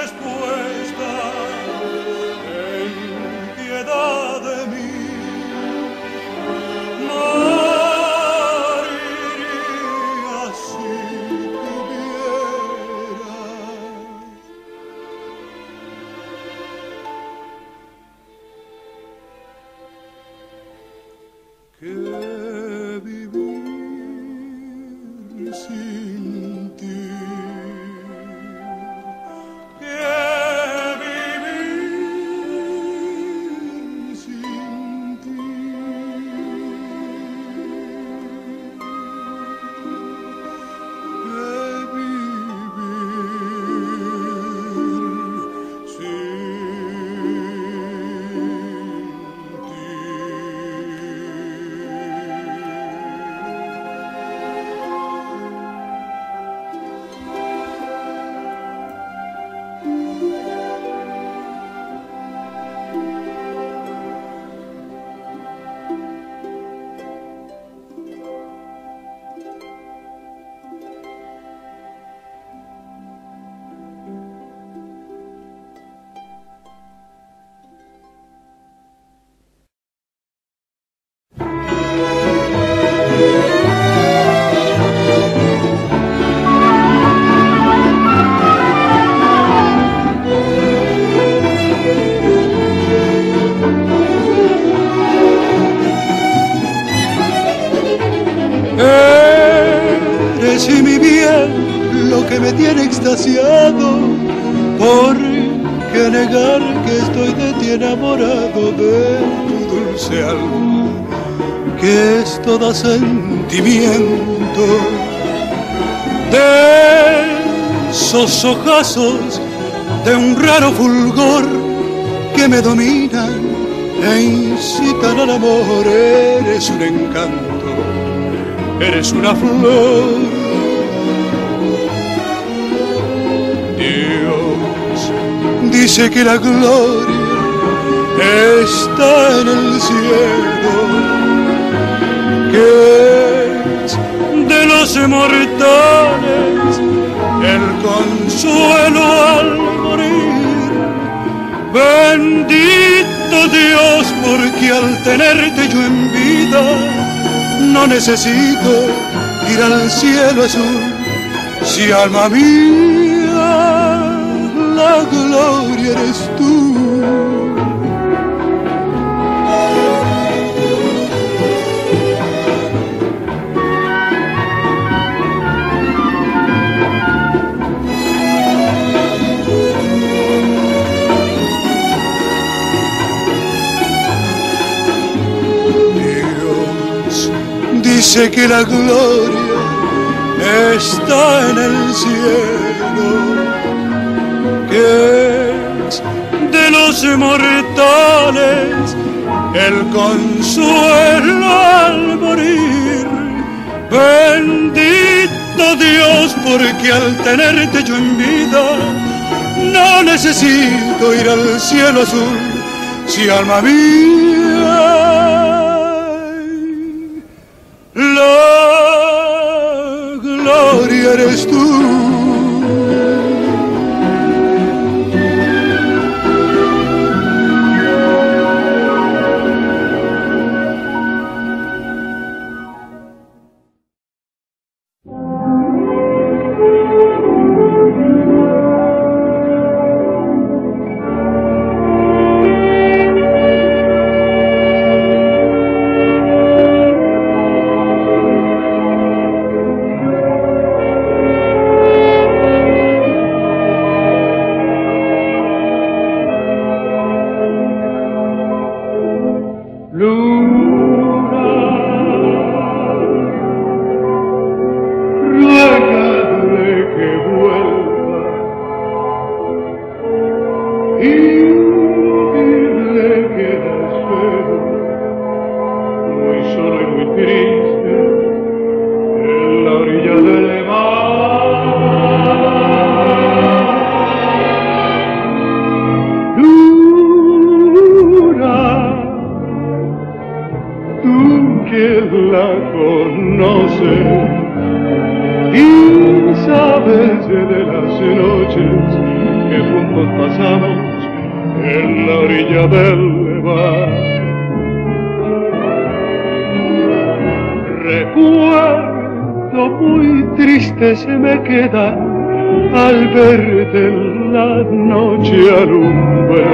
después. Y mi bien lo que me tiene extasiado. ¿Por qué negar que estoy de ti enamorado de tu dulce alma? Que es toda sentimiento. De esos ojazos de un raro fulgor que me dominan e incitan al amor. Eres un encanto eres una flor. Dios dice que la gloria está en el cielo, que es de los mortales el consuelo al morir. Bendito Dios, porque al tenerte yo en vida, no necesito ir al cielo azul. Si alma mía, la gloria eres tú. Dios dice que la gloria está en el cielo, es de los mortales el consuelo al morir. Bendito Dios, porque al tenerte yo en vida, no necesito ir al cielo azul, si alma mía la gloria eres tú. que la conoce y sabes de las noches que juntos pasamos en la orilla del bar. Recuerdo muy triste se me queda al verte en la noche alumbra.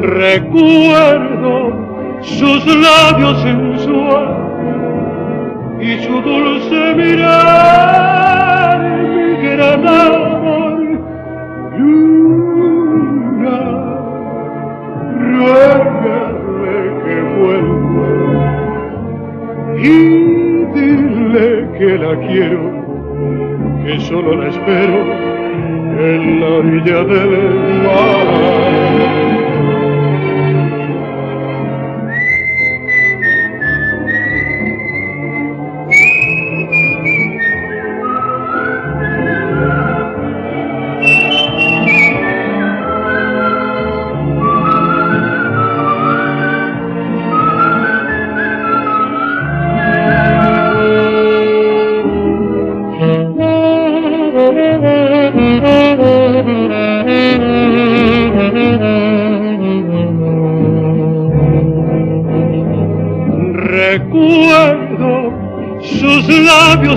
Recuerdo sus labios sensuales y su dulce mirar, mi gran amor, luna, ruégale que vuelva y dile que la quiero, que solo la espero en la orilla del mar.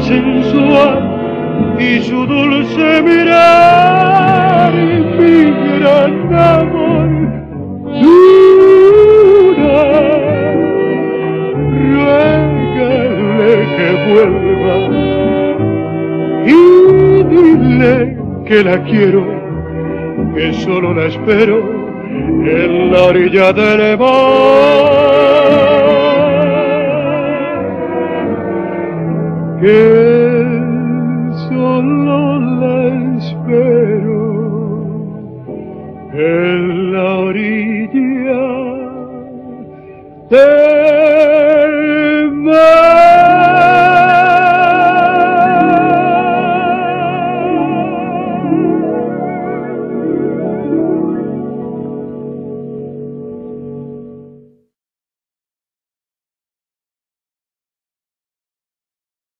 Sensual y su dulce mirar, mi gran amor. Luna, ruégale que vuelva y dile que la quiero, que solo la espero en la orilla del mar.